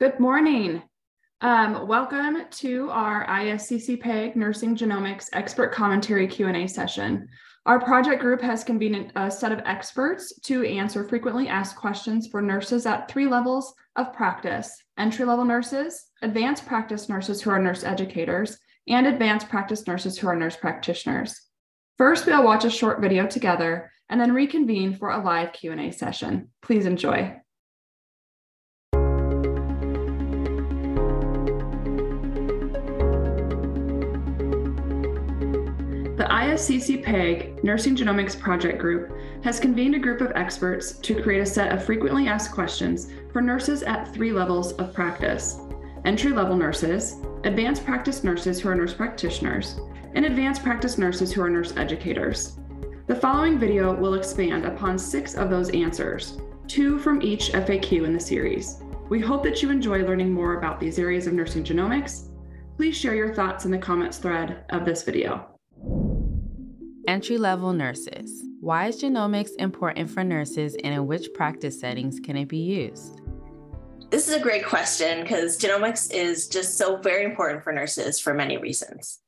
Good morning. Um, welcome to our ISCC PEG Nursing Genomics Expert Commentary Q&A session. Our project group has convened a set of experts to answer frequently asked questions for nurses at three levels of practice, entry-level nurses, advanced practice nurses who are nurse educators, and advanced practice nurses who are nurse practitioners. First, we'll watch a short video together and then reconvene for a live Q&A session. Please enjoy. PEG Nursing Genomics Project Group has convened a group of experts to create a set of frequently asked questions for nurses at three levels of practice entry level nurses, advanced practice nurses who are nurse practitioners, and advanced practice nurses who are nurse educators. The following video will expand upon six of those answers, two from each FAQ in the series. We hope that you enjoy learning more about these areas of nursing genomics. Please share your thoughts in the comments thread of this video. Entry level nurses. Why is genomics important for nurses and in which practice settings can it be used? This is a great question because genomics is just so very important for nurses for many reasons.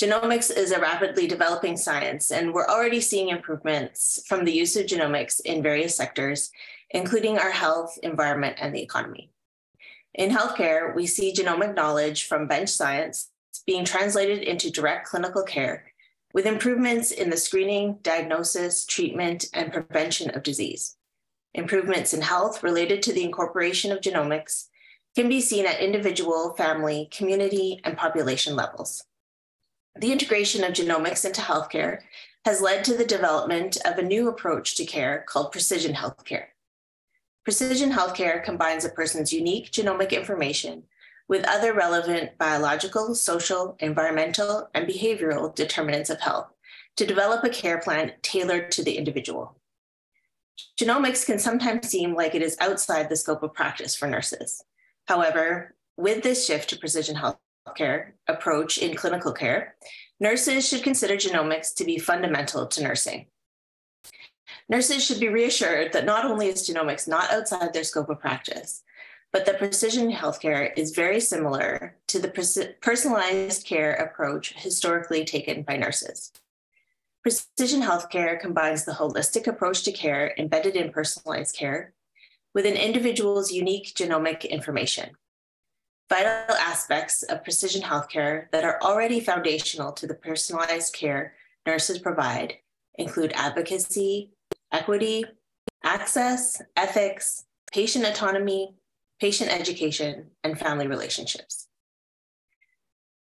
Genomics is a rapidly developing science, and we're already seeing improvements from the use of genomics in various sectors, including our health, environment, and the economy. In healthcare, we see genomic knowledge from bench science being translated into direct clinical care with improvements in the screening, diagnosis, treatment, and prevention of disease. Improvements in health related to the incorporation of genomics can be seen at individual, family, community, and population levels. The integration of genomics into healthcare has led to the development of a new approach to care called precision healthcare. Precision healthcare combines a person's unique genomic information with other relevant biological, social, environmental, and behavioral determinants of health to develop a care plan tailored to the individual. Genomics can sometimes seem like it is outside the scope of practice for nurses. However, with this shift to precision healthcare approach in clinical care, nurses should consider genomics to be fundamental to nursing. Nurses should be reassured that not only is genomics not outside their scope of practice, but the precision healthcare is very similar to the personalized care approach historically taken by nurses. Precision healthcare combines the holistic approach to care embedded in personalized care with an individual's unique genomic information. Vital aspects of precision healthcare that are already foundational to the personalized care nurses provide include advocacy, equity, access, ethics, patient autonomy, patient education, and family relationships.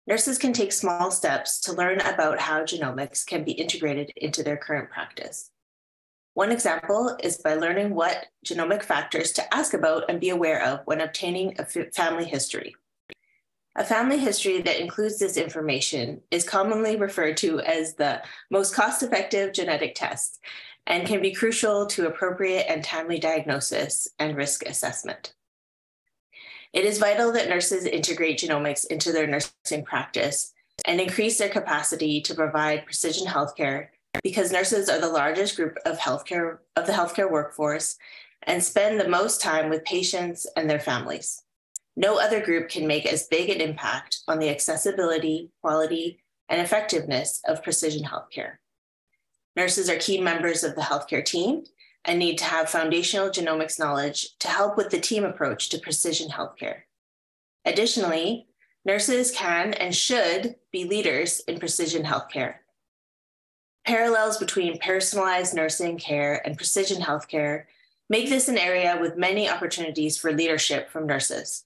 Nurses can take small steps to learn about how genomics can be integrated into their current practice. One example is by learning what genomic factors to ask about and be aware of when obtaining a family history. A family history that includes this information is commonly referred to as the most cost effective genetic test and can be crucial to appropriate and timely diagnosis and risk assessment. It is vital that nurses integrate genomics into their nursing practice and increase their capacity to provide precision healthcare because nurses are the largest group of healthcare of the healthcare workforce and spend the most time with patients and their families. No other group can make as big an impact on the accessibility, quality, and effectiveness of precision healthcare. Nurses are key members of the healthcare team and need to have foundational genomics knowledge to help with the team approach to precision healthcare. Additionally, nurses can and should be leaders in precision healthcare. Parallels between personalized nursing care and precision healthcare make this an area with many opportunities for leadership from nurses.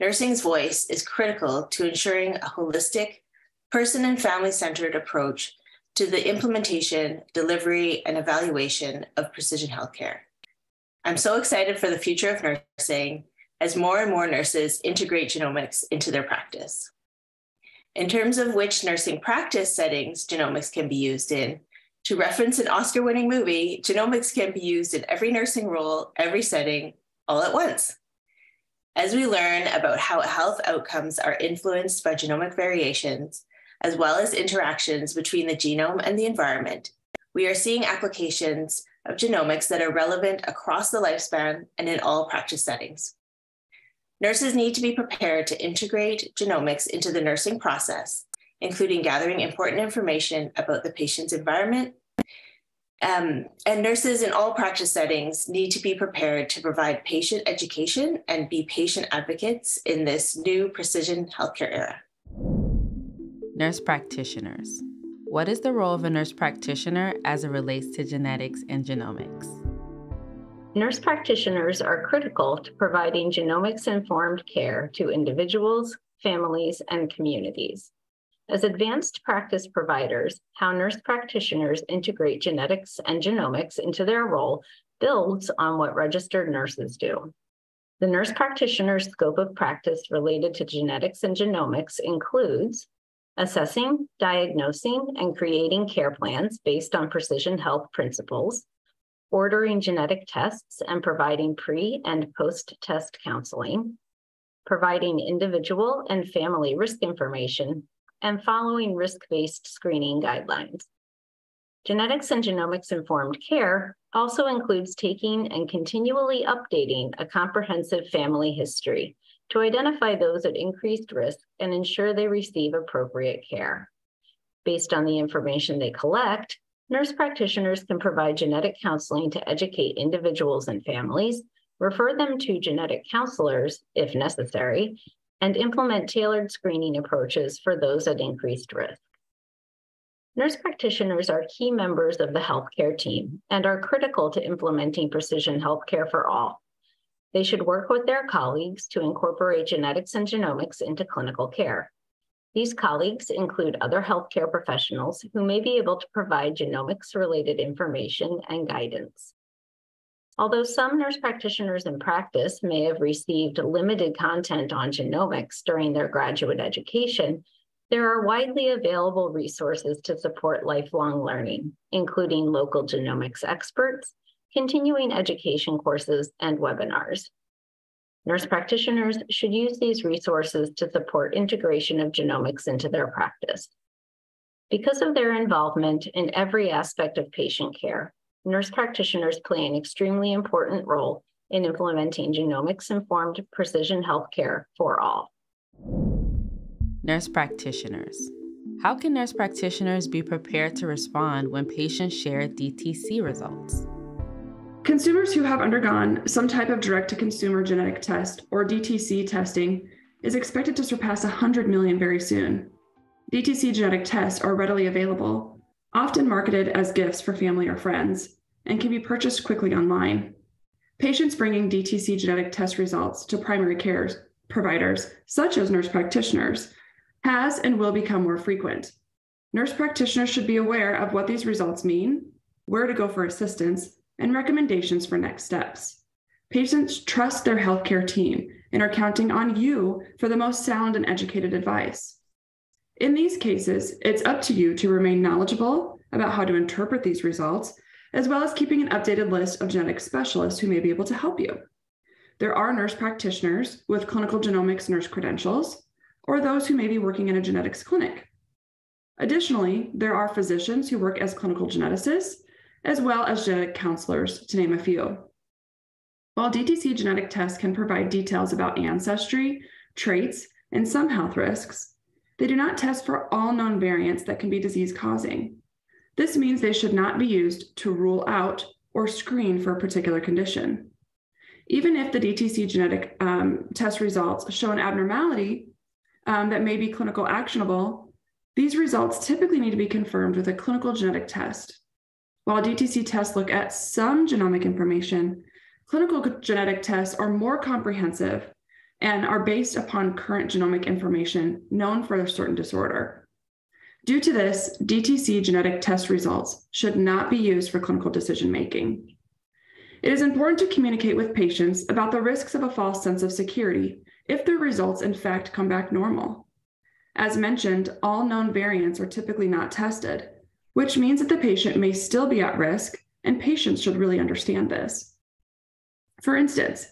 Nursing's voice is critical to ensuring a holistic, person and family centered approach to the implementation, delivery, and evaluation of precision healthcare. I'm so excited for the future of nursing as more and more nurses integrate genomics into their practice. In terms of which nursing practice settings genomics can be used in, to reference an Oscar winning movie, genomics can be used in every nursing role, every setting, all at once. As we learn about how health outcomes are influenced by genomic variations, as well as interactions between the genome and the environment, we are seeing applications of genomics that are relevant across the lifespan and in all practice settings. Nurses need to be prepared to integrate genomics into the nursing process, including gathering important information about the patient's environment. Um, and nurses in all practice settings need to be prepared to provide patient education and be patient advocates in this new precision healthcare era. Nurse practitioners. What is the role of a nurse practitioner as it relates to genetics and genomics? Nurse practitioners are critical to providing genomics informed care to individuals, families, and communities. As advanced practice providers, how nurse practitioners integrate genetics and genomics into their role builds on what registered nurses do. The nurse practitioner's scope of practice related to genetics and genomics includes assessing, diagnosing, and creating care plans based on precision health principles, ordering genetic tests and providing pre and post test counseling, providing individual and family risk information, and following risk based screening guidelines. Genetics and genomics informed care also includes taking and continually updating a comprehensive family history to identify those at increased risk and ensure they receive appropriate care. Based on the information they collect, Nurse practitioners can provide genetic counseling to educate individuals and families, refer them to genetic counselors if necessary, and implement tailored screening approaches for those at increased risk. Nurse practitioners are key members of the healthcare team and are critical to implementing precision healthcare for all. They should work with their colleagues to incorporate genetics and genomics into clinical care. These colleagues include other healthcare professionals who may be able to provide genomics related information and guidance. Although some nurse practitioners in practice may have received limited content on genomics during their graduate education, there are widely available resources to support lifelong learning, including local genomics experts, continuing education courses, and webinars. Nurse practitioners should use these resources to support integration of genomics into their practice. Because of their involvement in every aspect of patient care, nurse practitioners play an extremely important role in implementing genomics informed precision healthcare for all. Nurse practitioners. How can nurse practitioners be prepared to respond when patients share DTC results? Consumers who have undergone some type of direct to consumer genetic test or DTC testing is expected to surpass 100 million very soon. DTC genetic tests are readily available, often marketed as gifts for family or friends, and can be purchased quickly online. Patients bringing DTC genetic test results to primary care providers, such as nurse practitioners, has and will become more frequent. Nurse practitioners should be aware of what these results mean, where to go for assistance, and recommendations for next steps. Patients trust their healthcare team and are counting on you for the most sound and educated advice. In these cases, it's up to you to remain knowledgeable about how to interpret these results, as well as keeping an updated list of genetic specialists who may be able to help you. There are nurse practitioners with clinical genomics nurse credentials, or those who may be working in a genetics clinic. Additionally, there are physicians who work as clinical geneticists as well as genetic counselors, to name a few. While DTC genetic tests can provide details about ancestry, traits, and some health risks, they do not test for all known variants that can be disease causing. This means they should not be used to rule out or screen for a particular condition. Even if the DTC genetic um, test results show an abnormality um, that may be clinical actionable, these results typically need to be confirmed with a clinical genetic test. While DTC tests look at some genomic information, clinical genetic tests are more comprehensive and are based upon current genomic information known for a certain disorder. Due to this, DTC genetic test results should not be used for clinical decision making. It is important to communicate with patients about the risks of a false sense of security if their results in fact come back normal. As mentioned, all known variants are typically not tested, which means that the patient may still be at risk, and patients should really understand this. For instance,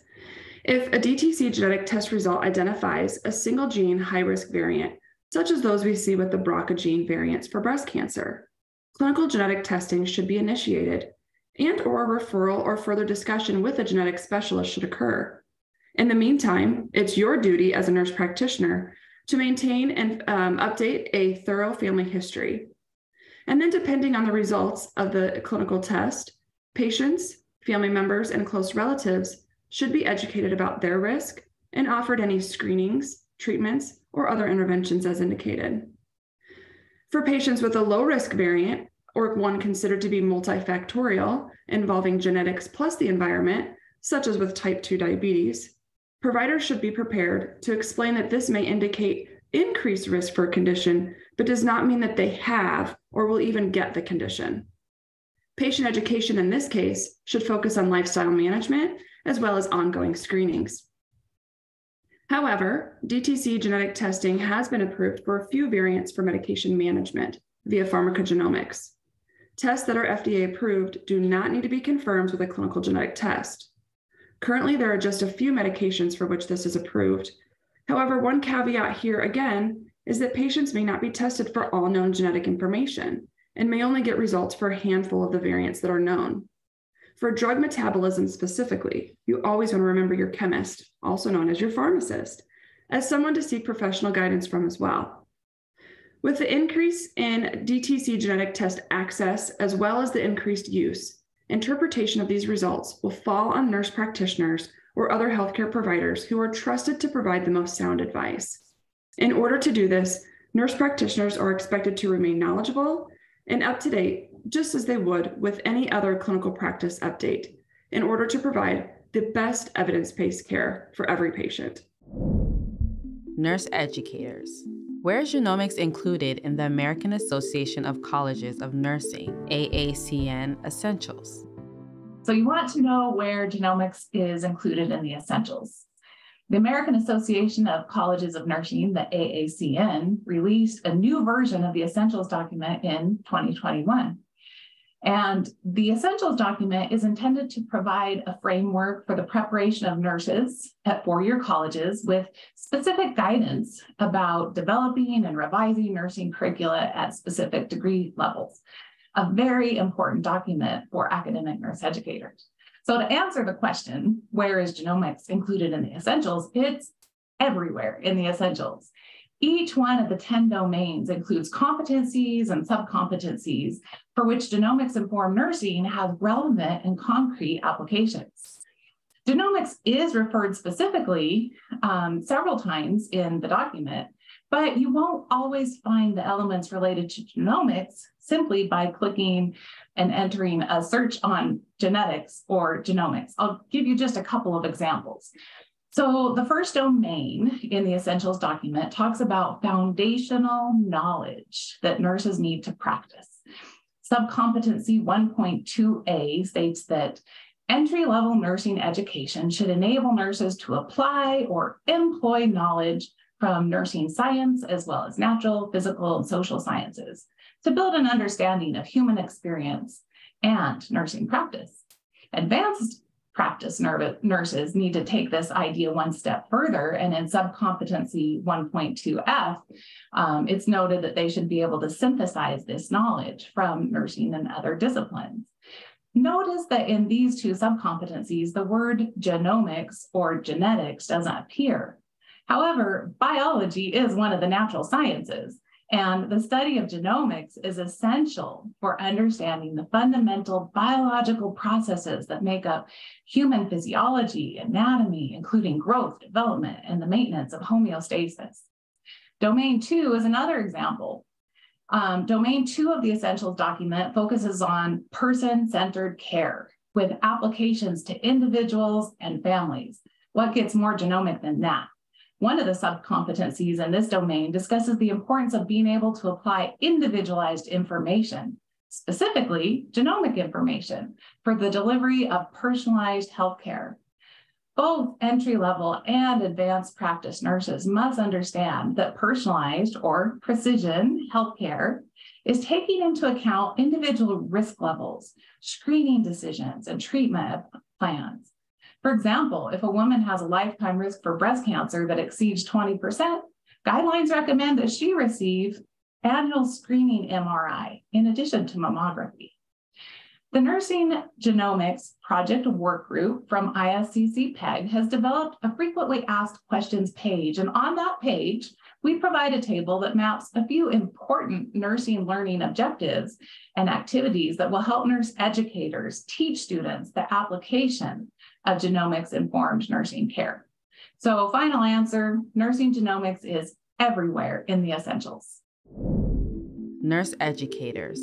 if a DTC genetic test result identifies a single gene high risk variant, such as those we see with the BRCA gene variants for breast cancer, clinical genetic testing should be initiated and or referral or further discussion with a genetic specialist should occur. In the meantime, it's your duty as a nurse practitioner to maintain and um, update a thorough family history. And then, depending on the results of the clinical test, patients, family members, and close relatives should be educated about their risk and offered any screenings, treatments, or other interventions as indicated. For patients with a low risk variant, or one considered to be multifactorial, involving genetics plus the environment, such as with type 2 diabetes, providers should be prepared to explain that this may indicate increased risk for a condition, but does not mean that they have or will even get the condition. Patient education in this case should focus on lifestyle management as well as ongoing screenings. However, DTC genetic testing has been approved for a few variants for medication management via pharmacogenomics. Tests that are FDA approved do not need to be confirmed with a clinical genetic test. Currently, there are just a few medications for which this is approved. However, one caveat here again is that patients may not be tested for all known genetic information and may only get results for a handful of the variants that are known. For drug metabolism specifically, you always want to remember your chemist, also known as your pharmacist, as someone to seek professional guidance from as well. With the increase in DTC genetic test access, as well as the increased use, interpretation of these results will fall on nurse practitioners or other healthcare providers who are trusted to provide the most sound advice. In order to do this, nurse practitioners are expected to remain knowledgeable and up to date, just as they would with any other clinical practice update, in order to provide the best evidence based care for every patient. Nurse educators. Where is genomics included in the American Association of Colleges of Nursing, AACN Essentials? So, you want to know where genomics is included in the essentials. The American Association of Colleges of Nursing, the AACN, released a new version of the Essentials document in 2021. And the Essentials document is intended to provide a framework for the preparation of nurses at four year colleges with specific guidance about developing and revising nursing curricula at specific degree levels. A very important document for academic nurse educators. So, to answer the question, where is genomics included in the Essentials? It's everywhere in the Essentials. Each one of the 10 domains includes competencies and subcompetencies for which genomics informed nursing has relevant and concrete applications. Genomics is referred specifically um, several times in the document, but you won't always find the elements related to genomics simply by clicking and entering a search on genetics or genomics. I'll give you just a couple of examples. So the first domain in the essentials document talks about foundational knowledge that nurses need to practice. Subcompetency 1.2a states that entry level nursing education should enable nurses to apply or employ knowledge from nursing science as well as natural, physical, and social sciences to build an understanding of human experience and nursing practice. Advanced practice nurses need to take this idea one step further. And in subcompetency 1.2F, um, it's noted that they should be able to synthesize this knowledge from nursing and other disciplines. Notice that in these two subcompetencies, the word genomics or genetics doesn't appear. However, biology is one of the natural sciences. And the study of genomics is essential for understanding the fundamental biological processes that make up human physiology, anatomy, including growth, development, and the maintenance of homeostasis. Domain two is another example. Um, domain two of the Essentials document focuses on person centered care with applications to individuals and families. What gets more genomic than that? One of the subcompetencies in this domain discusses the importance of being able to apply individualized information, specifically genomic information, for the delivery of personalized healthcare. Both entry level and advanced practice nurses must understand that personalized or precision healthcare is taking into account individual risk levels, screening decisions, and treatment plans. For example, if a woman has a lifetime risk for breast cancer that exceeds 20%, guidelines recommend that she receive annual screening MRI in addition to mammography. The Nursing Genomics Project Work Group from ISCC PEG has developed a frequently asked questions page. And on that page, we provide a table that maps a few important nursing learning objectives and activities that will help nurse educators teach students the application of genomics informed nursing care. So, final answer nursing genomics is everywhere in the essentials. Nurse educators.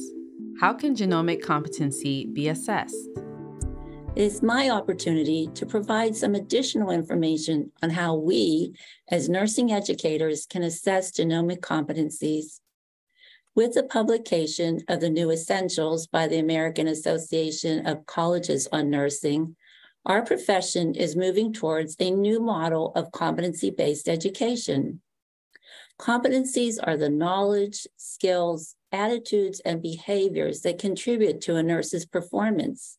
How can genomic competency be assessed? It is my opportunity to provide some additional information on how we, as nursing educators, can assess genomic competencies. With the publication of the new Essentials by the American Association of Colleges on Nursing, our profession is moving towards a new model of competency based education. Competencies are the knowledge, skills, attitudes, and behaviors that contribute to a nurse's performance.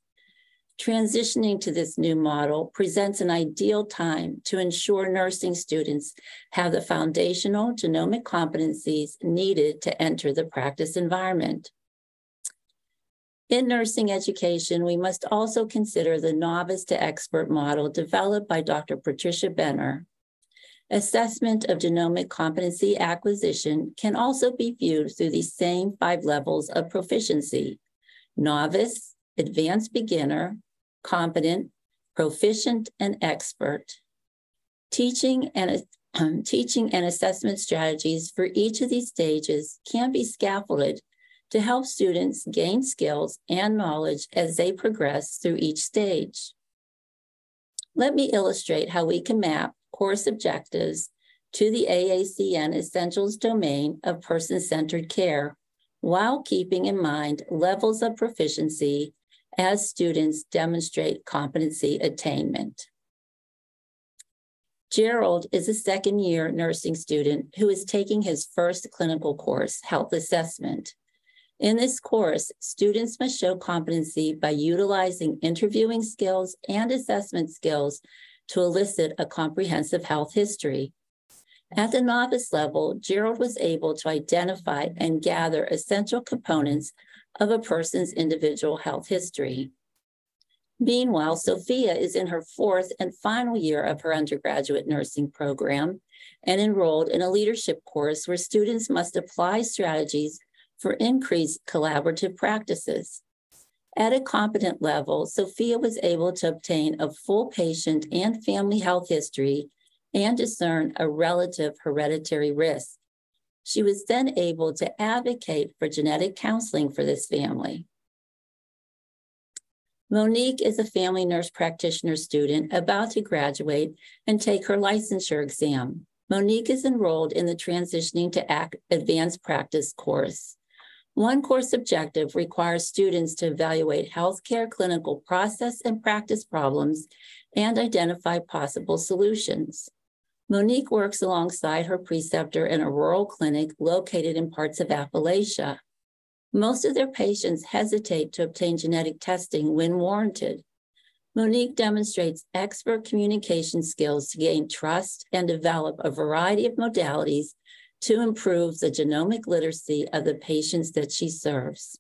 Transitioning to this new model presents an ideal time to ensure nursing students have the foundational genomic competencies needed to enter the practice environment. In nursing education, we must also consider the novice to expert model developed by Dr. Patricia Benner Assessment of genomic competency acquisition can also be viewed through the same five levels of proficiency novice, advanced beginner, competent, proficient, and expert. Teaching and, um, teaching and assessment strategies for each of these stages can be scaffolded to help students gain skills and knowledge as they progress through each stage. Let me illustrate how we can map course objectives to the AACN Essentials domain of person centered care while keeping in mind levels of proficiency as students demonstrate competency attainment. Gerald is a second year nursing student who is taking his first clinical course, health assessment. In this course, students must show competency by utilizing interviewing skills and assessment skills to elicit a comprehensive health history. At the novice level, Gerald was able to identify and gather essential components of a person's individual health history. Meanwhile, Sophia is in her fourth and final year of her undergraduate nursing program and enrolled in a leadership course where students must apply strategies for increased collaborative practices. At a competent level, Sophia was able to obtain a full patient and family health history and discern a relative hereditary risk. She was then able to advocate for genetic counseling for this family. Monique is a family nurse practitioner student about to graduate and take her licensure exam. Monique is enrolled in the Transitioning to Advanced Practice course. One course objective requires students to evaluate healthcare clinical process and practice problems and identify possible solutions. Monique works alongside her preceptor in a rural clinic located in parts of Appalachia. Most of their patients hesitate to obtain genetic testing when warranted. Monique demonstrates expert communication skills to gain trust and develop a variety of modalities to improve the genomic literacy of the patients that she serves.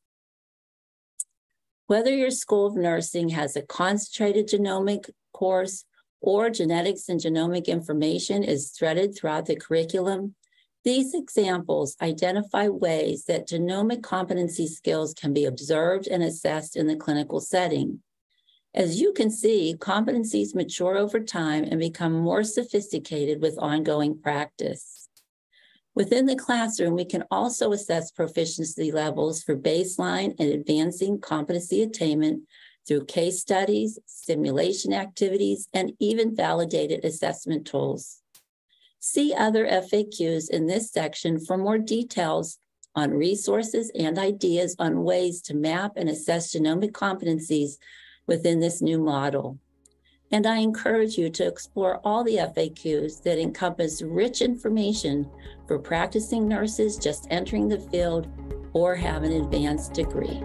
Whether your School of Nursing has a concentrated genomic course or genetics and genomic information is threaded throughout the curriculum, these examples identify ways that genomic competency skills can be observed and assessed in the clinical setting. As you can see, competencies mature over time and become more sophisticated with ongoing practice. Within the classroom, we can also assess proficiency levels for baseline and advancing competency attainment through case studies, simulation activities, and even validated assessment tools. See other FAQs in this section for more details on resources and ideas on ways to map and assess genomic competencies within this new model. And I encourage you to explore all the FAQs that encompass rich information for practicing nurses just entering the field or have an advanced degree.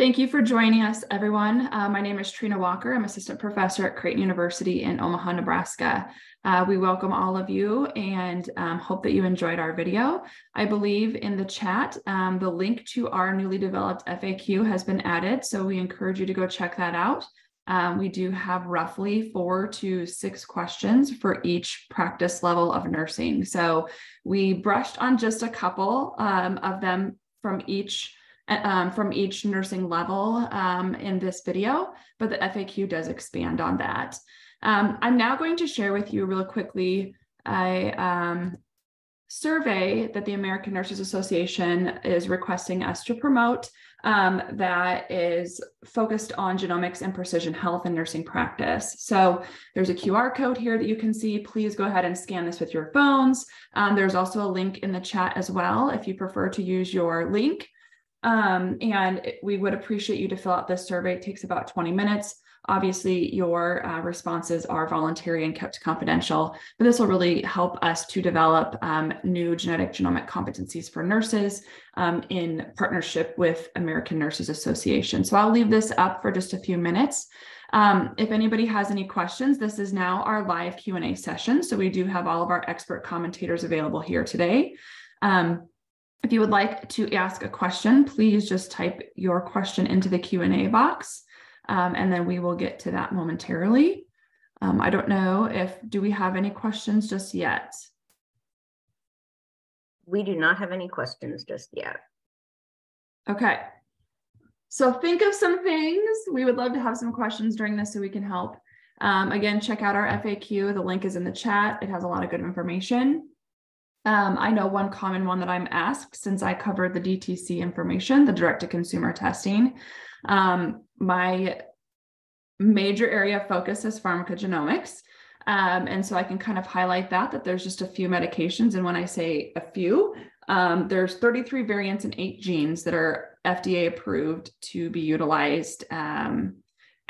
Thank you for joining us, everyone. Uh, my name is Trina Walker. I'm assistant professor at Creighton University in Omaha, Nebraska. Uh, we welcome all of you and um, hope that you enjoyed our video. I believe in the chat, um, the link to our newly developed FAQ has been added, so we encourage you to go check that out. Um, we do have roughly four to six questions for each practice level of nursing. So we brushed on just a couple um, of them from each um, from each nursing level um, in this video, but the FAQ does expand on that. Um, I'm now going to share with you real quickly a um, survey that the American Nurses Association is requesting us to promote um, that is focused on genomics and precision health and nursing practice. So there's a QR code here that you can see. Please go ahead and scan this with your phones. Um, there's also a link in the chat as well if you prefer to use your link. Um, and we would appreciate you to fill out this survey. It takes about 20 minutes. Obviously, your uh, responses are voluntary and kept confidential, but this will really help us to develop um, new genetic genomic competencies for nurses um, in partnership with American Nurses Association. So I'll leave this up for just a few minutes. Um, if anybody has any questions, this is now our live Q&A session. So we do have all of our expert commentators available here today. Um, if you would like to ask a question, please just type your question into the Q&A box, um, and then we will get to that momentarily. Um, I don't know if, do we have any questions just yet? We do not have any questions just yet. Okay. So think of some things. We would love to have some questions during this so we can help. Um, again, check out our FAQ. The link is in the chat. It has a lot of good information. Um, I know one common one that I'm asked since I covered the DTC information, the direct to consumer testing. Um, my major area of focus is pharmacogenomics. Um, and so I can kind of highlight that, that there's just a few medications. And when I say a few, um, there's 33 variants and eight genes that are FDA approved to be utilized um,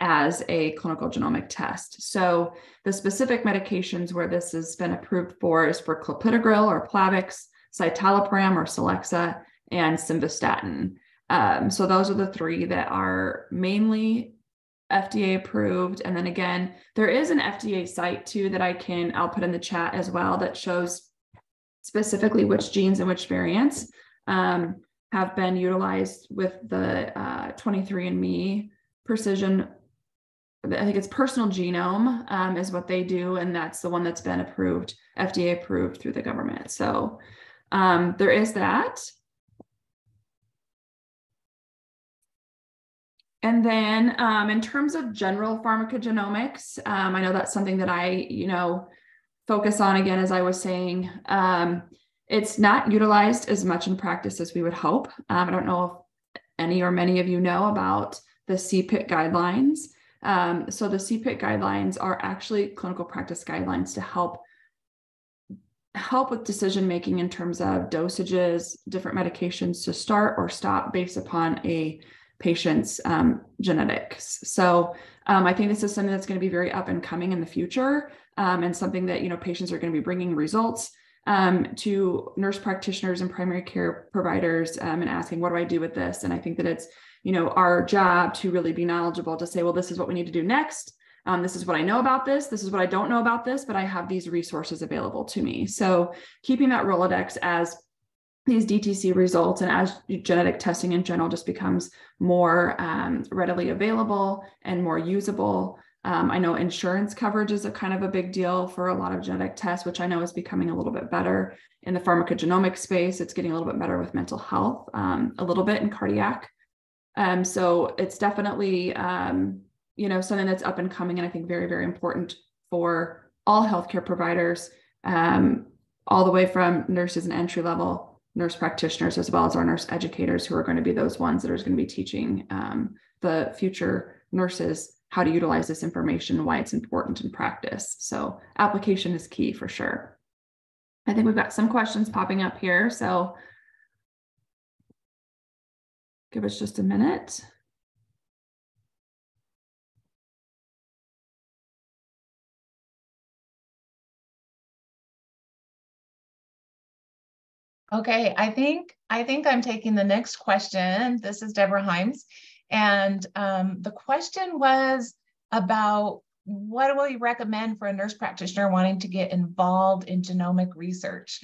as a clinical genomic test. So the specific medications where this has been approved for is for clopidogrel or Plavix, citalopram or Celexa, and simvastatin. Um, so those are the three that are mainly FDA approved. And then again, there is an FDA site too that I can, I'll put in the chat as well that shows specifically which genes and which variants um, have been utilized with the uh, 23andMe precision I think it's personal genome um, is what they do, and that's the one that's been approved, FDA approved through the government. So um, there is that. And then um, in terms of general pharmacogenomics, um, I know that's something that I, you know, focus on again, as I was saying. Um, it's not utilized as much in practice as we would hope. Um, I don't know if any or many of you know about the CPIC guidelines. Um, so the CPIC guidelines are actually clinical practice guidelines to help help with decision making in terms of dosages, different medications to start or stop based upon a patient's um, genetics. So um, I think this is something that's going to be very up and coming in the future, um, and something that you know patients are going to be bringing results um, to nurse practitioners and primary care providers um, and asking, "What do I do with this?" And I think that it's you know our job to really be knowledgeable to say well this is what we need to do next um, this is what i know about this this is what i don't know about this but i have these resources available to me so keeping that rolodex as these DTC results and as genetic testing in general just becomes more um, readily available and more usable. Um, I know insurance coverage is a kind of a big deal for a lot of genetic tests, which I know is becoming a little bit better in the pharmacogenomic space. It's getting a little bit better with mental health, um, a little bit in cardiac. Um, so it's definitely, um, you know, something that's up and coming, and I think very, very important for all healthcare providers, um, all the way from nurses and entry level nurse practitioners, as well as our nurse educators, who are going to be those ones that are going to be teaching um, the future nurses how to utilize this information, why it's important in practice. So application is key for sure. I think we've got some questions popping up here. So Give us just a minute. Okay, I think I think I'm taking the next question. This is Deborah Himes. And um, the question was about what do we recommend for a nurse practitioner wanting to get involved in genomic research?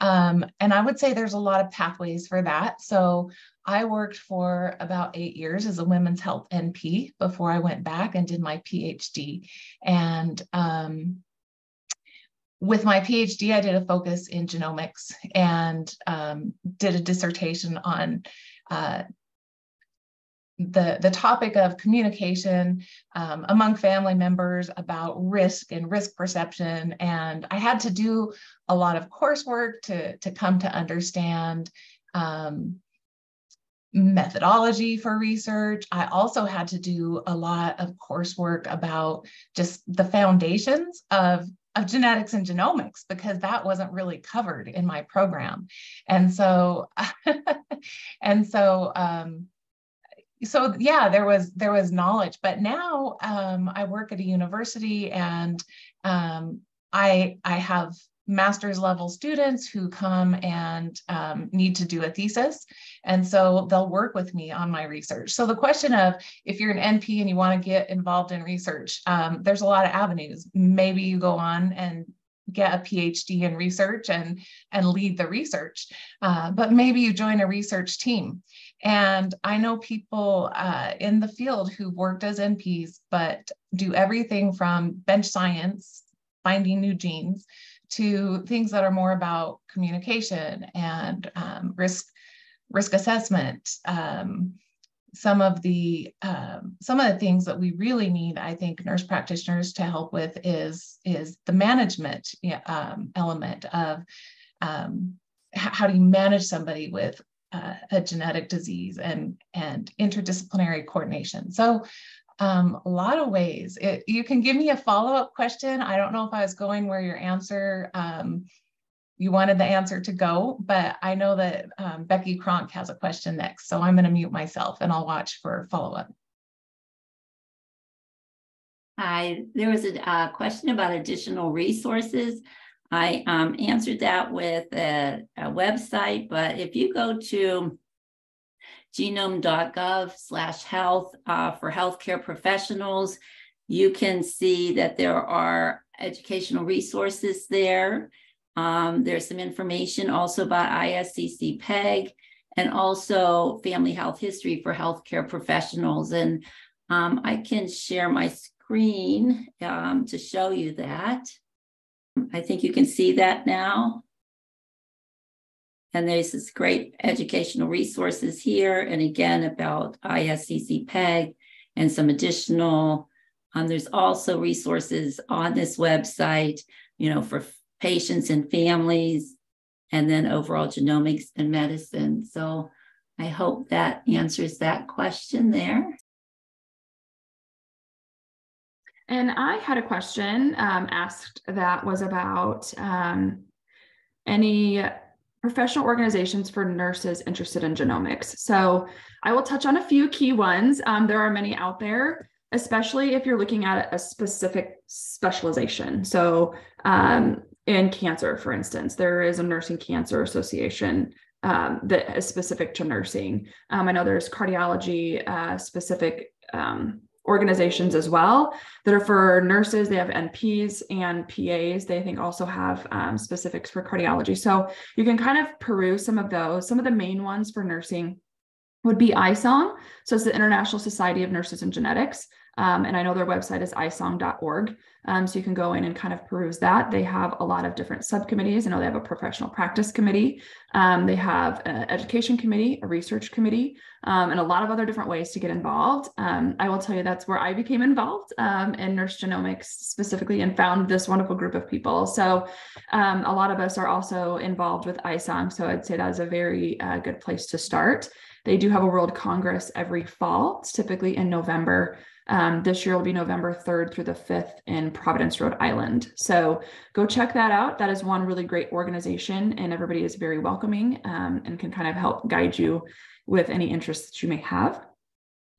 Um, and I would say there's a lot of pathways for that. So I worked for about eight years as a women's health NP before I went back and did my PhD. And um, with my PhD, I did a focus in genomics and um, did a dissertation on uh, the, the topic of communication um, among family members about risk and risk perception. And I had to do a lot of coursework to, to come to understand um, methodology for research. I also had to do a lot of coursework about just the foundations of of genetics and genomics because that wasn't really covered in my program and so and so um, so yeah there was there was knowledge but now um, i work at a university and um, i i have master's level students who come and um, need to do a thesis and so they'll work with me on my research. So the question of if you're an np and you want to get involved in research um, there's a lot of avenues. Maybe you go on and get a phd in research and and lead the research uh, but maybe you join a research team and I know people uh, in the field who've worked as NPs, but do everything from bench science, finding new genes, to things that are more about communication and um, risk risk assessment. Um, some of the um, some of the things that we really need, I think, nurse practitioners to help with is is the management um, element of um, how do you manage somebody with uh, a genetic disease and and interdisciplinary coordination. So um, a lot of ways. It, you can give me a follow-up question. I don't know if I was going where your answer um, you wanted the answer to go, but I know that um, Becky Cronk has a question next. So I'm going to mute myself and I'll watch for follow-up. Hi, there was a uh, question about additional resources. I um, answered that with a, a, website, but if you go to genome.gov slash health uh, for healthcare professionals, you can see that there are educational resources there. Um, there's some information also about ISCC PEG and also family health history for healthcare professionals. And um, I can share my screen um, to show you that. I think you can see that now. And there's this great educational resources here. And again, about ISCC PEG and some additional. Um, there's also resources on this website, you know, for patients and families, and then overall genomics and medicine. So I hope that answers that question there. And I had a question um, asked that was about um, any professional organizations for nurses interested in genomics. So I will touch on a few key ones. Um, there are many out there, especially if you're looking at a specific specialization. So um, in cancer, for instance, there is a nursing cancer association um, that is specific to nursing. Um, I know there's cardiology uh, specific um, organizations as well that are for nurses. They have NPs and PAs. They I think also have um, specifics for cardiology. So you can kind of peruse some of those. Some of the main ones for nursing would be ISONG. So it's the International Society of Nurses and Genetics. Um, and I know their website is isong.org. Um, so you can go in and kind of peruse that. They have a lot of different subcommittees. I know they have a professional practice committee. Um, they have an education committee, a research committee, um, and a lot of other different ways to get involved. Um, I will tell you that's where I became involved um, in nurse genomics specifically and found this wonderful group of people. So a lot of us are also involved with ISONG. So I'd say that is a very uh, good place to start. They do have a World Congress every fall. It's typically in November. Um, this year will be November 3rd through the 5th in Providence, Rhode Island. So go check that out. That is one really great organization, and everybody is very welcoming um, and can kind of help guide you with any interests that you may have.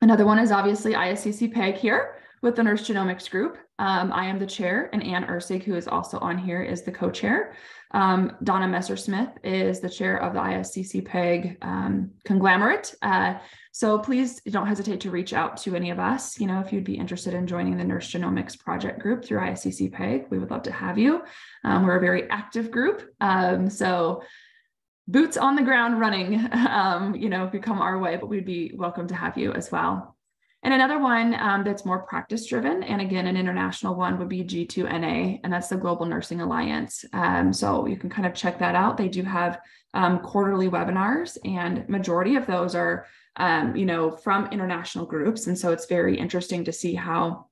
Another one is obviously ISCC PEG here, with the Nurse Genomics Group. Um, I am the chair, and Anne Ursig, who is also on here, is the co chair. Um, Donna Messersmith is the chair of the ISCC PEG um, conglomerate. Uh, so please don't hesitate to reach out to any of us. You know, if you'd be interested in joining the Nurse Genomics Project Group through ISCC PEG, we would love to have you. Um, we're a very active group. Um, so boots on the ground running, um, you know, if you come our way, but we'd be welcome to have you as well. And another one um, that's more practice driven, and again, an international one would be G2NA, and that's the Global Nursing Alliance. Um, so you can kind of check that out. They do have um, quarterly webinars, and majority of those are, um, you know, from international groups. And so it's very interesting to see how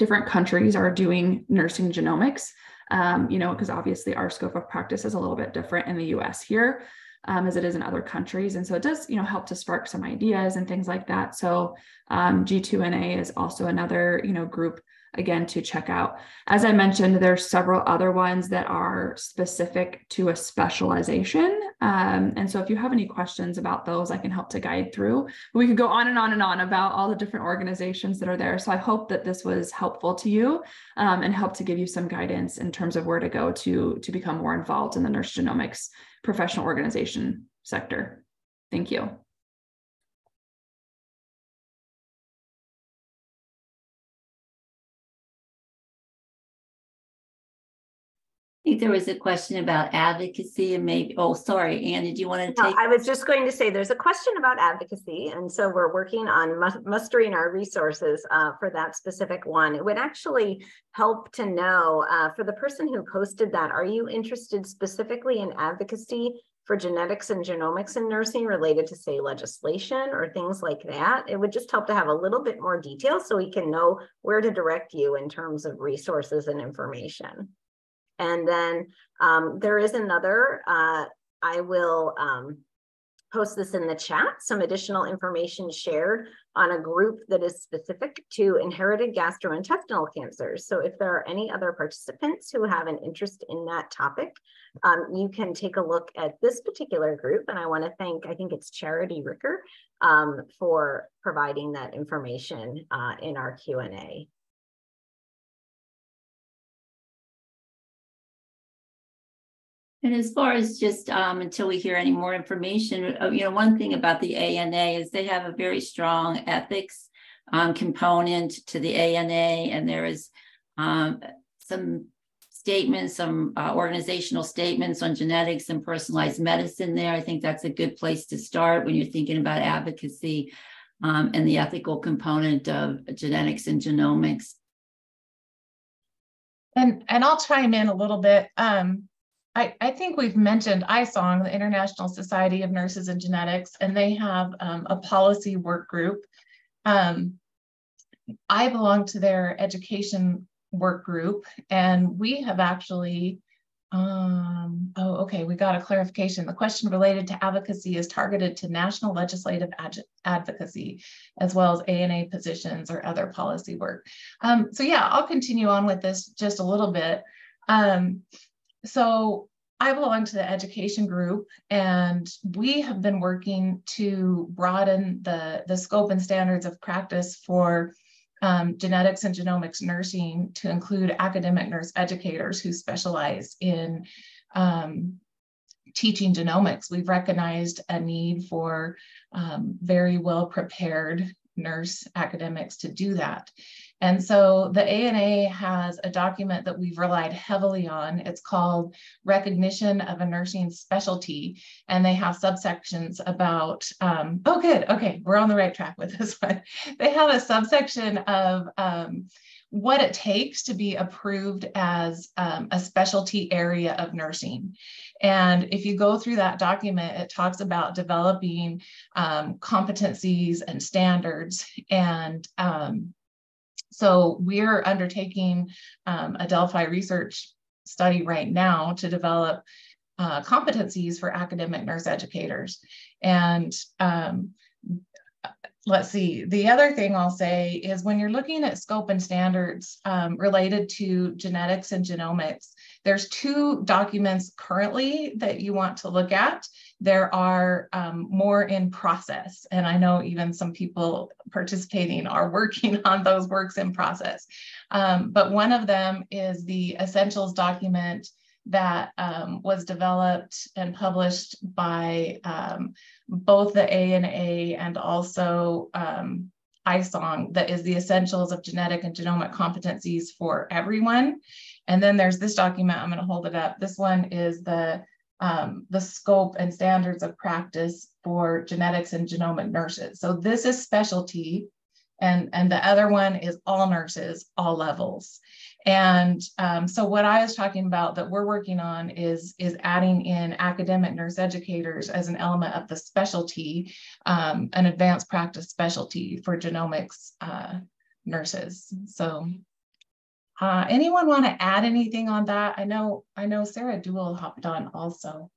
different countries are doing nursing genomics. Um, you know, because obviously our scope of practice is a little bit different in the U.S. here um, as it is in other countries. And so it does, you know, help to spark some ideas and things like that. So um, G2NA is also another, you know, group again to check out. As I mentioned, there's several other ones that are specific to a specialization. Um, and so if you have any questions about those, I can help to guide through. We could go on and on and on about all the different organizations that are there. So I hope that this was helpful to you um, and help to give you some guidance in terms of where to go to, to become more involved in the nurse genomics professional organization sector. Thank you. Think there was a question about advocacy and maybe, oh, sorry, Anna, do you want to take? No, I was just going to say there's a question about advocacy. And so we're working on mustering our resources uh, for that specific one. It would actually help to know uh, for the person who posted that, are you interested specifically in advocacy for genetics and genomics in nursing related to say legislation or things like that? It would just help to have a little bit more detail so we can know where to direct you in terms of resources and information. And then um, there is another, uh, I will um, post this in the chat, some additional information shared on a group that is specific to inherited gastrointestinal cancers. So if there are any other participants who have an interest in that topic, um, you can take a look at this particular group. And I wanna thank, I think it's Charity Ricker um, for providing that information uh, in our Q&A. And as far as just um, until we hear any more information, uh, you know, one thing about the ANA is they have a very strong ethics um, component to the ANA, and there is um, some statements, some uh, organizational statements on genetics and personalized medicine there. I think that's a good place to start when you're thinking about advocacy um, and the ethical component of genetics and genomics. And, and I'll chime in a little bit. Um, I, I, think we've mentioned ISONG, the International Society of Nurses and Genetics, and they have um, a policy work group. Um, I belong to their education work group, and we have actually, um, oh, okay, we got a clarification. The question related to advocacy is targeted to national legislative ad advocacy, as well as ANA positions or other policy work. Um, so yeah, I'll continue on with this just a little bit. Um, so I belong to the education group, and we have been working to broaden the, the scope and standards of practice for um, genetics and genomics nursing to include academic nurse educators who specialize in um, teaching genomics. We've recognized a need for um, very well prepared nurse academics to do that. And so the ANA has a document that we've relied heavily on. It's called Recognition of a Nursing Specialty. And they have subsections about, um, oh, good. Okay, we're on the right track with this one. They have a subsection of um, what it takes to be approved as um, a specialty area of nursing. And if you go through that document, it talks about developing um, competencies and standards. And um, so we're undertaking um, a Delphi research study right now to develop uh, competencies for academic nurse educators. And um, let's see, the other thing I'll say is when you're looking at scope and standards um, related to genetics and genomics, there's two documents currently that you want to look at. There are um, more in process. And I know even some people participating are working on those works in process. Um, but one of them is the essentials document that um, was developed and published by um, both the ANA and A and also um, ISONG, that is the essentials of genetic and genomic competencies for everyone. And then there's this document, I'm going to hold it up. This one is the um, the scope and standards of practice for genetics and genomic nurses. So this is specialty, and, and the other one is all nurses, all levels. And um, so what I was talking about that we're working on is, is adding in academic nurse educators as an element of the specialty, um, an advanced practice specialty for genomics uh, nurses. So uh, anyone want to add anything on that? I know, I know Sarah Dewell hopped on also.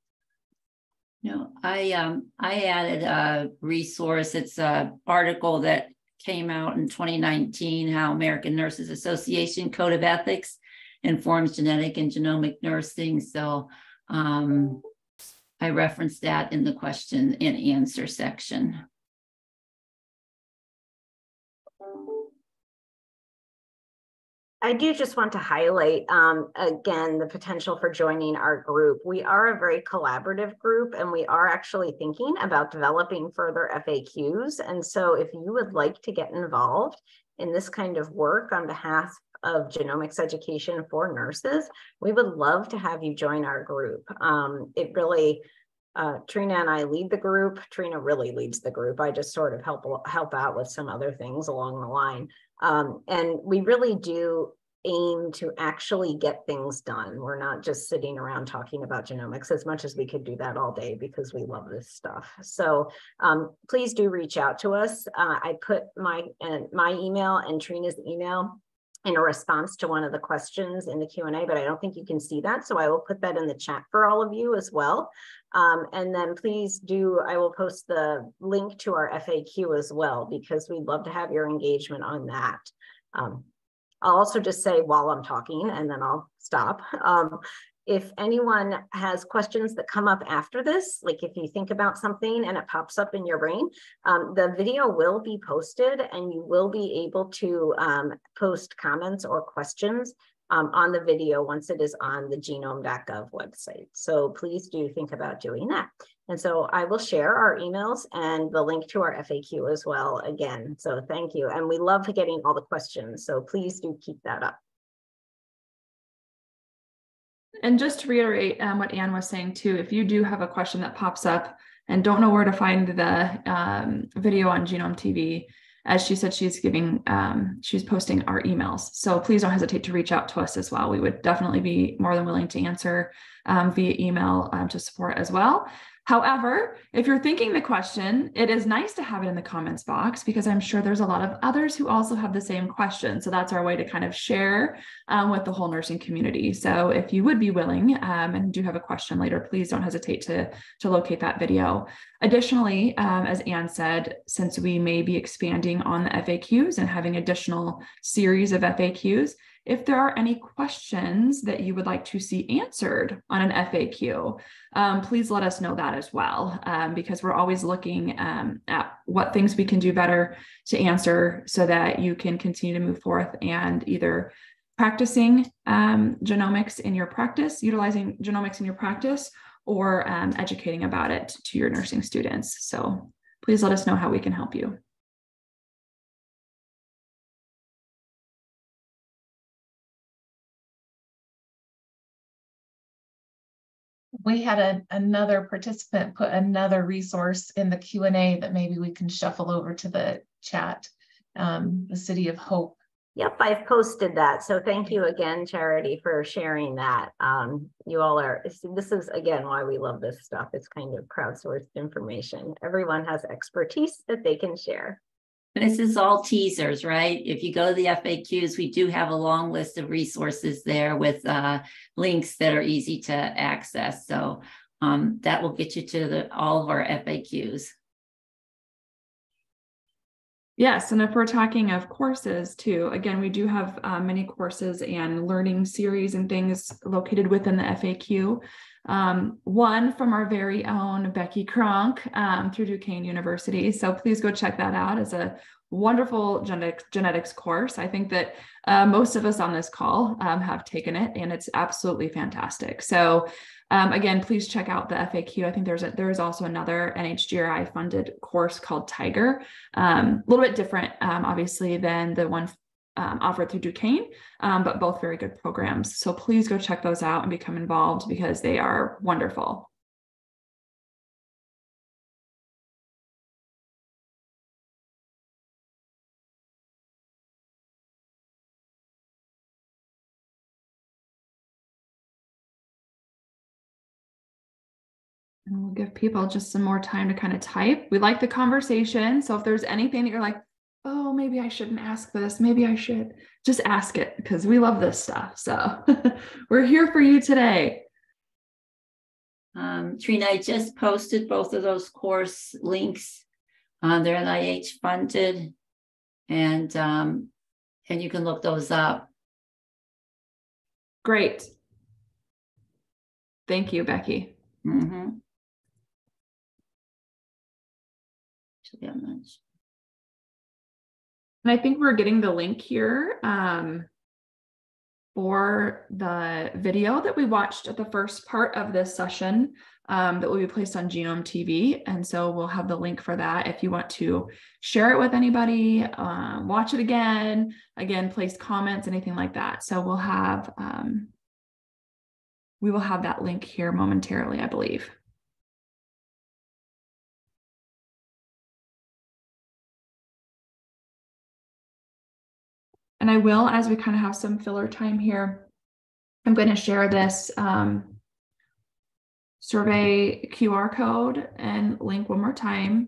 No, I um I added a resource. It's a article that came out in 2019, how American Nurses Association Code of Ethics informs genetic and genomic nursing. So um, I referenced that in the question and answer section. I do just want to highlight um, again the potential for joining our group. We are a very collaborative group and we are actually thinking about developing further FAQs. And so if you would like to get involved in this kind of work on behalf of genomics education for nurses, we would love to have you join our group. Um, it really, uh, Trina and I lead the group. Trina really leads the group. I just sort of help help out with some other things along the line. Um, and we really do aim to actually get things done. We're not just sitting around talking about genomics as much as we could do that all day because we love this stuff. So um, please do reach out to us. Uh, I put my uh, my email and Trina's email in a response to one of the questions in the Q&A, but I don't think you can see that. So I will put that in the chat for all of you as well. Um, and then please do, I will post the link to our FAQ as well, because we'd love to have your engagement on that. Um, I'll also just say while I'm talking, and then I'll stop. Um, if anyone has questions that come up after this, like if you think about something and it pops up in your brain, um, the video will be posted and you will be able to um, post comments or questions um, on the video once it is on the genome.gov website. So please do think about doing that. And so I will share our emails and the link to our FAQ as well again. So thank you. And we love getting all the questions. So please do keep that up. And just to reiterate um, what Anne was saying too, if you do have a question that pops up and don't know where to find the um, video on Genome TV, as she said, she's giving, um, she's posting our emails. So please don't hesitate to reach out to us as well. We would definitely be more than willing to answer um, via email um, to support as well. However, if you're thinking the question, it is nice to have it in the comments box because I'm sure there's a lot of others who also have the same question. So that's our way to kind of share um, with the whole nursing community. So if you would be willing um, and do have a question later, please don't hesitate to, to locate that video. Additionally, um, as Anne said, since we may be expanding on the FAQs and having additional series of FAQs, if there are any questions that you would like to see answered on an FAQ, um, please let us know that as well, um, because we're always looking um, at what things we can do better to answer so that you can continue to move forth and either practicing um, genomics in your practice, utilizing genomics in your practice, or um, educating about it to your nursing students. So please let us know how we can help you. We had a, another participant put another resource in the Q&A that maybe we can shuffle over to the chat, um, the City of Hope. Yep, I've posted that. So thank you again, Charity, for sharing that. Um, you all are, this is again why we love this stuff. It's kind of crowdsourced information. Everyone has expertise that they can share. This is all teasers, right? If you go to the FAQs, we do have a long list of resources there with uh, links that are easy to access. So um, that will get you to the, all of our FAQs. Yes, and if we're talking of courses too, again, we do have uh, many courses and learning series and things located within the FAQ. Um, one from our very own Becky Kronk um, through Duquesne University. So please go check that out as a wonderful genetics, genetics course. I think that uh, most of us on this call um, have taken it and it's absolutely fantastic. So um, again, please check out the FAQ. I think there's a, there is also another NHGRI funded course called Tiger, um, a little bit different, um, obviously, than the one um, offered through Duquesne, um, but both very good programs. So please go check those out and become involved because they are wonderful. And we'll give people just some more time to kind of type. We like the conversation. So if there's anything that you're like, oh, maybe I shouldn't ask this, maybe I should, just ask it because we love this stuff. So we're here for you today. Um, Trina, I just posted both of those course links. Uh, they're NIH funded, and um, and you can look those up. Great. Thank you, Becky. Mm-hmm. And I think we're getting the link here um, for the video that we watched at the first part of this session um, that will be placed on Genome TV. And so we'll have the link for that if you want to share it with anybody, uh, watch it again, again, place comments, anything like that. So we'll have, um, we will have that link here momentarily, I believe. And I will, as we kind of have some filler time here, I'm going to share this um, survey QR code and link one more time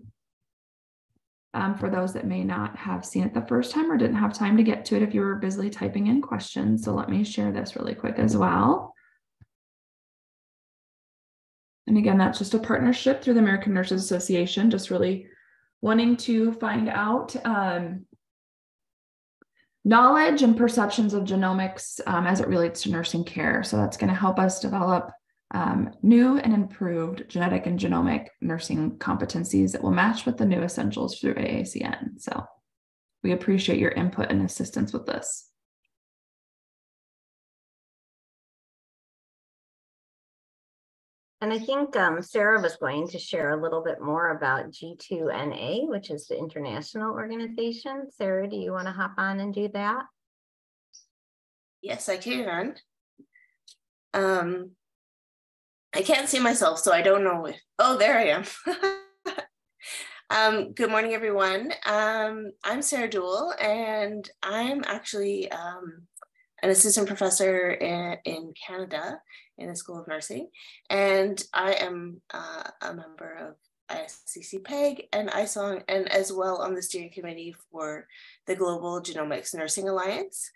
um, for those that may not have seen it the first time or didn't have time to get to it if you were busily typing in questions. So let me share this really quick as well. And again, that's just a partnership through the American Nurses Association, just really wanting to find out um, knowledge and perceptions of genomics um, as it relates to nursing care. So that's going to help us develop um, new and improved genetic and genomic nursing competencies that will match with the new essentials through AACN. So we appreciate your input and assistance with this. And I think um, Sarah was going to share a little bit more about G2NA, which is the international organization. Sarah, do you want to hop on and do that? Yes, I can. Um, I can't see myself, so I don't know if, oh, there I am. um, good morning, everyone. Um, I'm Sarah Dewell, and I'm actually um, an assistant professor in, in Canada in the School of Nursing. And I am uh, a member of ISCC PEG and ISONG, and as well on the steering committee for the Global Genomics Nursing Alliance.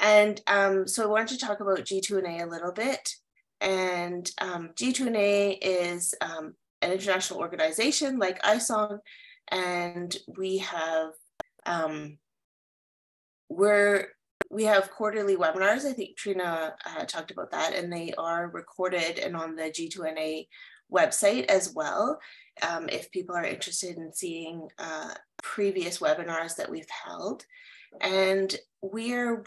And um, so I wanted to talk about G2NA a little bit. And um, G2NA is um, an international organization like ISONG, and we have um, we're we have quarterly webinars. I think Trina uh, talked about that, and they are recorded and on the G2NA website as well. Um, if people are interested in seeing uh, previous webinars that we've held. And we're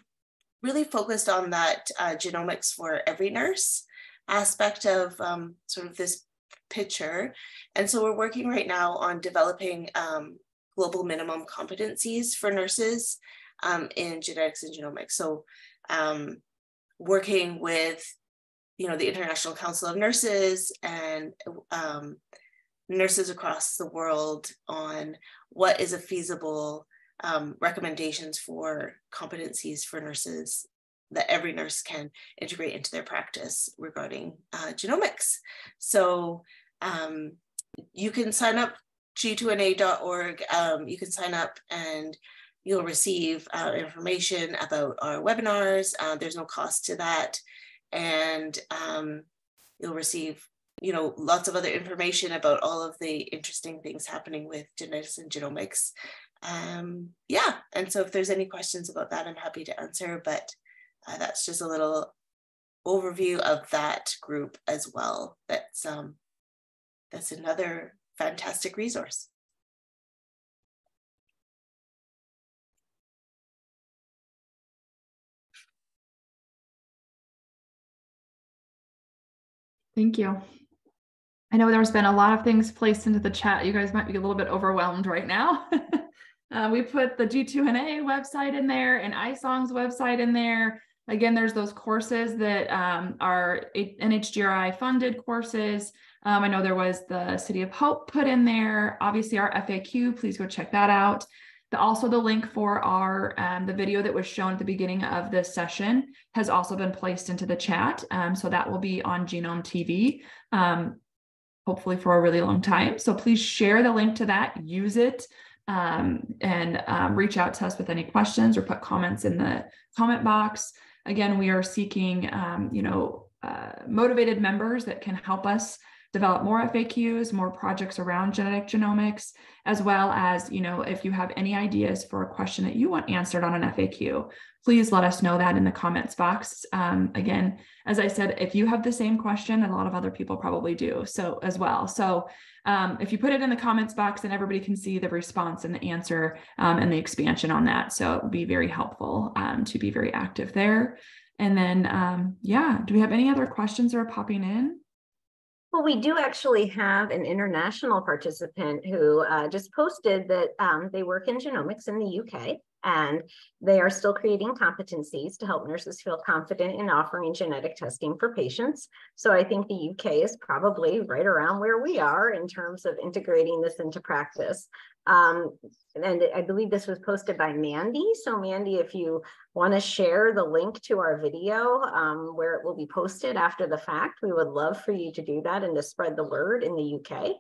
really focused on that uh, genomics for every nurse aspect of um, sort of this picture. And so we're working right now on developing um, global minimum competencies for nurses um, in genetics and genomics. So um, working with, you know, the International Council of Nurses and um, nurses across the world on what is a feasible um, recommendations for competencies for nurses that every nurse can integrate into their practice regarding uh, genomics. So um, you can sign up g2na.org. Um, you can sign up and You'll receive uh, information about our webinars. Uh, there's no cost to that. And um, you'll receive you know, lots of other information about all of the interesting things happening with genetics and genomics. Um, yeah, and so if there's any questions about that, I'm happy to answer, but uh, that's just a little overview of that group as well. That's um, that's another fantastic resource. Thank you. I know there's been a lot of things placed into the chat. You guys might be a little bit overwhelmed right now. uh, we put the G2NA website in there and ISONG's website in there. Again, there's those courses that um, are NHGRI funded courses. Um, I know there was the City of Hope put in there. Obviously, our FAQ, please go check that out. Also, the link for our um, the video that was shown at the beginning of this session has also been placed into the chat. Um, so that will be on Genome TV, um, hopefully for a really long time. So please share the link to that, use it, um, and um, reach out to us with any questions or put comments in the comment box. Again, we are seeking, um, you know, uh, motivated members that can help us develop more FAQs, more projects around genetic genomics, as well as, you know, if you have any ideas for a question that you want answered on an FAQ, please let us know that in the comments box. Um, again, as I said, if you have the same question, a lot of other people probably do so as well. So um, if you put it in the comments box, then everybody can see the response and the answer um, and the expansion on that. So it would be very helpful um, to be very active there. And then, um, yeah, do we have any other questions that are popping in? Well, we do actually have an international participant who uh, just posted that um, they work in genomics in the UK and they are still creating competencies to help nurses feel confident in offering genetic testing for patients. So I think the UK is probably right around where we are in terms of integrating this into practice. Um, and I believe this was posted by Mandy. So Mandy, if you want to share the link to our video um, where it will be posted after the fact, we would love for you to do that and to spread the word in the UK.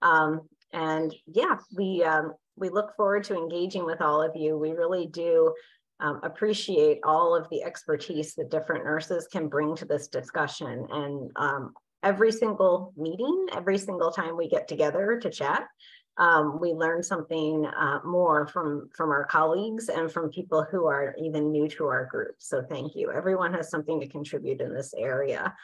Um, and yeah, we um, we look forward to engaging with all of you. We really do um, appreciate all of the expertise that different nurses can bring to this discussion. And um, every single meeting, every single time we get together to chat, um, we learn something uh, more from from our colleagues and from people who are even new to our group. So thank you. Everyone has something to contribute in this area.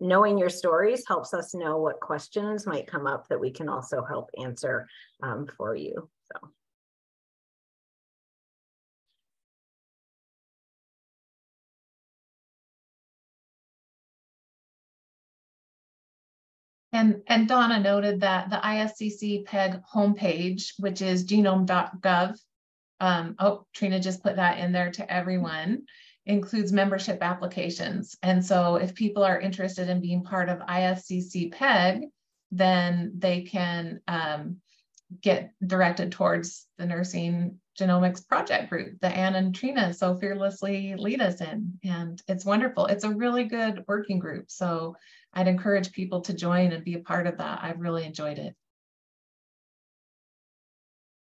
Knowing your stories helps us know what questions might come up that we can also help answer um, for you. So. And, and Donna noted that the ISCC PEG homepage, which is genome.gov, um, oh, Trina just put that in there to everyone, includes membership applications. And so if people are interested in being part of ISCC PEG, then they can um, get directed towards the nursing genomics project group that Anne and Trina so fearlessly lead us in. And it's wonderful. It's a really good working group. So I'd encourage people to join and be a part of that. I've really enjoyed it.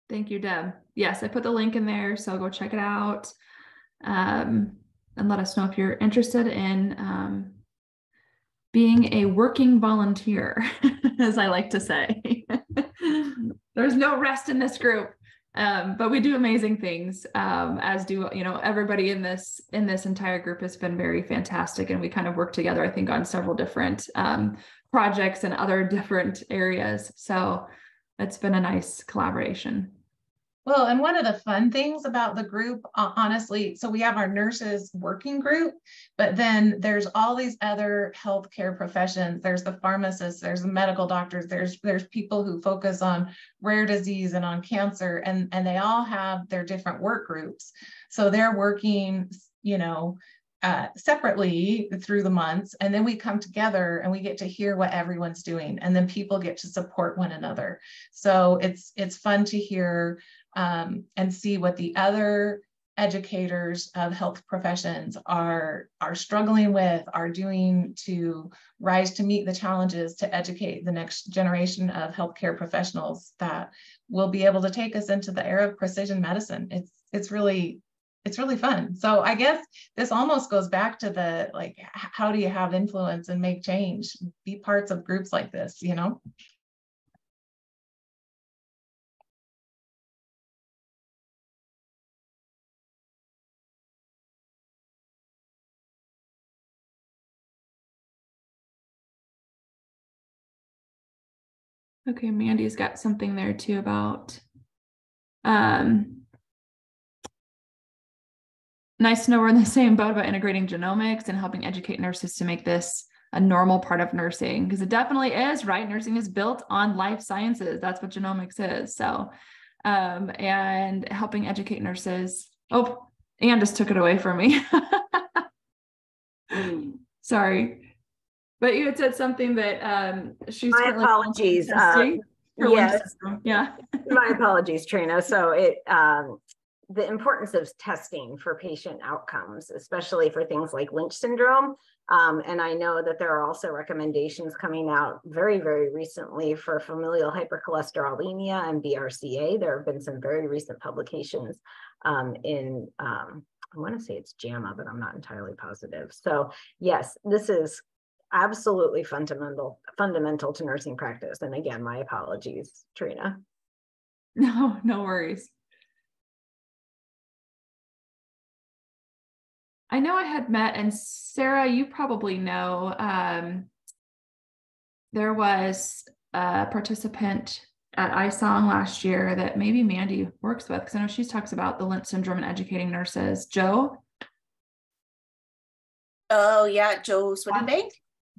Thank you, Deb. Yes, I put the link in there, so go check it out. Um, and let us know if you're interested in um, being a working volunteer, as I like to say. There's no rest in this group um, but we do amazing things um, as do you know everybody in this in this entire group has been very fantastic and we kind of work together i think on several different um, projects and other different areas so it's been a nice collaboration well, and one of the fun things about the group, honestly, so we have our nurses working group, but then there's all these other healthcare professions. There's the pharmacists, there's the medical doctors, there's there's people who focus on rare disease and on cancer, and and they all have their different work groups. So they're working, you know, uh, separately through the months and then we come together and we get to hear what everyone's doing and then people get to support one another so it's it's fun to hear um, and see what the other educators of health professions are are struggling with are doing to rise to meet the challenges to educate the next generation of healthcare professionals that will be able to take us into the era of precision medicine. It's it's really it's really fun. So i guess this almost goes back to the like how do you have influence and make change? Be parts of groups like this you know Okay, Mandy's got something there too about um nice to know we're in the same boat about integrating genomics and helping educate nurses to make this a normal part of nursing because it definitely is right? Nursing is built on life sciences. That's what genomics is. So um and helping educate nurses. Oh Anne just took it away from me. Sorry but you had said something that um she's my apologies uh, yes yeah my apologies trina so it um the importance of testing for patient outcomes, especially for things like Lynch syndrome. Um, and I know that there are also recommendations coming out very, very recently for familial hypercholesterolemia and BRCA. There have been some very recent publications um, in, um, I want to say it's JAMA, but I'm not entirely positive. So yes, this is absolutely fundamental, fundamental to nursing practice. And again, my apologies, Trina. No, no worries. I know I had met, and Sarah, you probably know, um, there was a participant at ISONG last year that maybe Mandy works with, because I know she talks about the Lynch syndrome and educating nurses. Joe? Oh, yeah, Joe Swittenbank.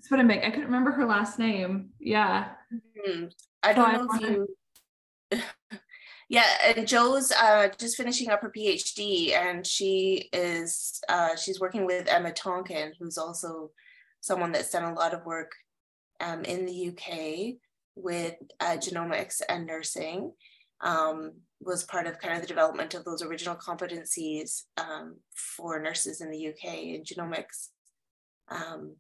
Swittenbank. I make. I couldn't remember her last name. Yeah. Mm-hmm. I don't so know I you. Yeah, and Joe's uh, just finishing up her PhD, and she is uh, she's working with Emma Tonkin, who's also someone that's done a lot of work um, in the UK with uh, genomics and nursing. Um, was part of kind of the development of those original competencies um, for nurses in the UK in genomics. Um,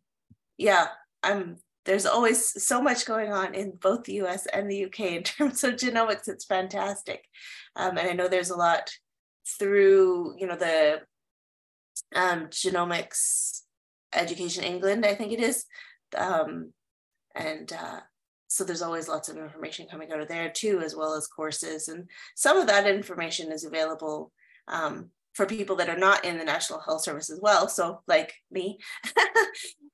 yeah, I'm there's always so much going on in both the US and the UK in terms of genomics. It's fantastic. Um, and I know there's a lot through, you know, the um, Genomics Education England, I think it is. Um, and uh, so there's always lots of information coming out of there too, as well as courses. And some of that information is available um, for people that are not in the National Health Service as well. So, like me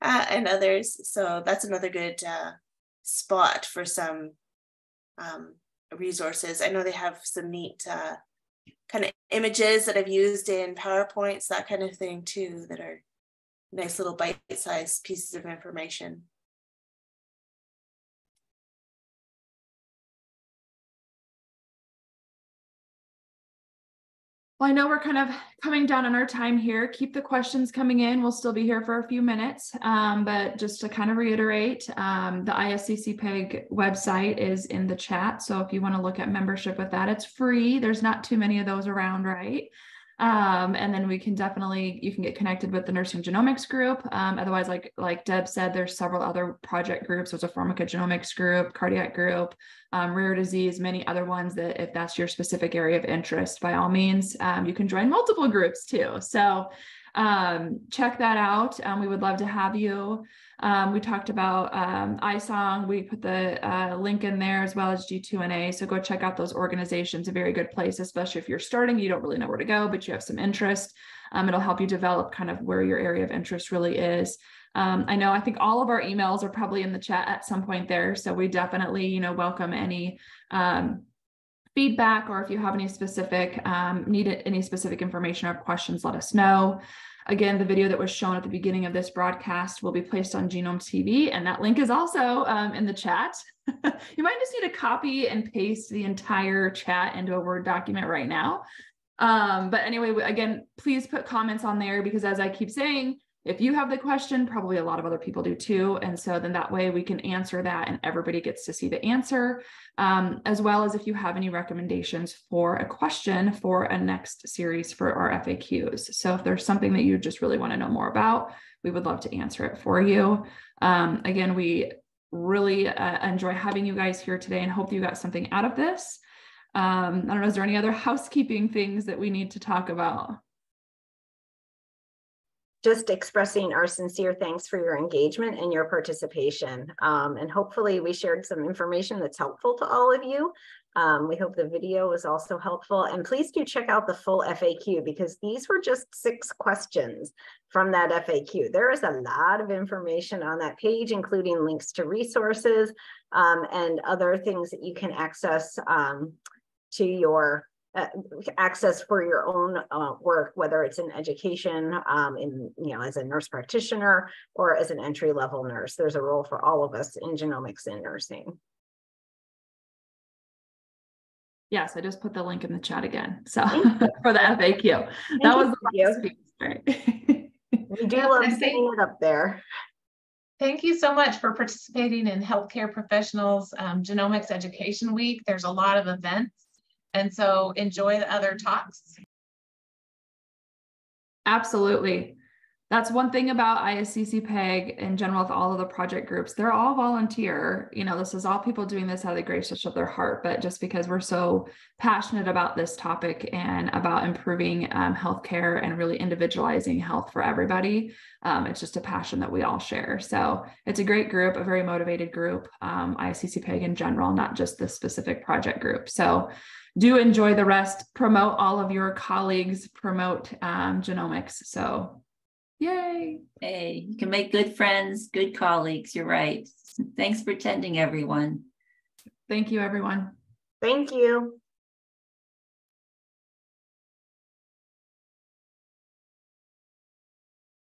uh, and others. So, that's another good uh, spot for some um, resources. I know they have some neat uh, kind of images that I've used in PowerPoints, that kind of thing too, that are nice little bite sized pieces of information. Well, I know we're kind of coming down on our time here. Keep the questions coming in. We'll still be here for a few minutes. Um, but just to kind of reiterate, um, the ISCC PEG website is in the chat. So if you want to look at membership with that, it's free. There's not too many of those around, right? Um, and then we can definitely you can get connected with the nursing genomics group. Um, otherwise, like like Deb said, there's several other project groups. There's a pharmacogenomics group, cardiac group, um, rare disease, many other ones that if that's your specific area of interest, by all means, um, you can join multiple groups too. So um, check that out. Um, we would love to have you. Um, we talked about um, ISONG. We put the uh, link in there as well as G2NA. So go check out those organizations. A very good place, especially if you're starting, you don't really know where to go, but you have some interest. Um, it'll help you develop kind of where your area of interest really is. Um, I know I think all of our emails are probably in the chat at some point there. So we definitely, you know, welcome any um, feedback or if you have any specific um, need any specific information or questions, let us know. Again, the video that was shown at the beginning of this broadcast will be placed on Genome TV, and that link is also um, in the chat. you might just need to copy and paste the entire chat into a Word document right now. Um, but anyway, again, please put comments on there because as I keep saying, if you have the question, probably a lot of other people do too. And so then that way we can answer that and everybody gets to see the answer, um, as well as if you have any recommendations for a question for a next series for our FAQs. So if there's something that you just really want to know more about, we would love to answer it for you. Um, again, we really uh, enjoy having you guys here today and hope you got something out of this. Um, I don't know, is there any other housekeeping things that we need to talk about? Just expressing our sincere thanks for your engagement and your participation. Um, and hopefully we shared some information that's helpful to all of you. Um, we hope the video was also helpful and please do check out the full FAQ because these were just six questions from that FAQ. There is a lot of information on that page, including links to resources um, and other things that you can access um, to your uh, access for your own uh, work, whether it's in education, um, in you know, as a nurse practitioner or as an entry level nurse. There's a role for all of us in genomics and nursing. Yes, I just put the link in the chat again. So for the FAQ, Thank that was the right. we do love seeing it up there. Thank you so much for participating in Healthcare Professionals um, Genomics Education Week. There's a lot of events, and so enjoy the other talks. Absolutely that's one thing about ISCC PEG in general with all of the project groups. They're all volunteer. You know, this is all people doing this out of the greatest of their heart. But just because we're so passionate about this topic and about improving um, healthcare and really individualizing health for everybody, um, it's just a passion that we all share. So it's a great group, a very motivated group, um, ISCC PEG in general, not just this specific project group. So do enjoy the rest, promote all of your colleagues, promote um, genomics. So Yay. Hey, you can make good friends, good colleagues. You're right. Thanks for attending, everyone. Thank you, everyone. Thank you.